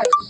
Christ.